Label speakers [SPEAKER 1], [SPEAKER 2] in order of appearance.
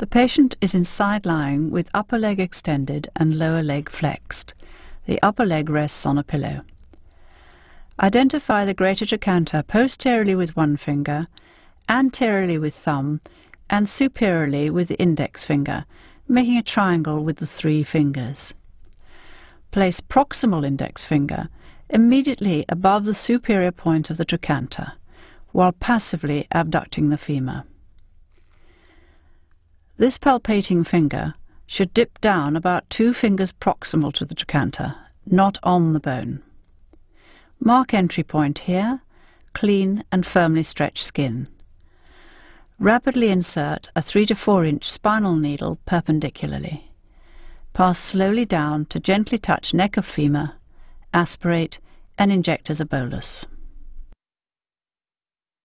[SPEAKER 1] The patient is in side lying with upper leg extended and lower leg flexed. The upper leg rests on a pillow. Identify the greater trochanter posteriorly with one finger, anteriorly with thumb, and superiorly with the index finger, making a triangle with the three fingers. Place proximal index finger immediately above the superior point of the trochanter, while passively abducting the femur. This palpating finger should dip down about two fingers proximal to the trochanter, not on the bone. Mark entry point here, clean and firmly stretched skin. Rapidly insert a 3 to 4 inch spinal needle perpendicularly. Pass slowly down to gently touch neck of femur, aspirate and inject as a bolus.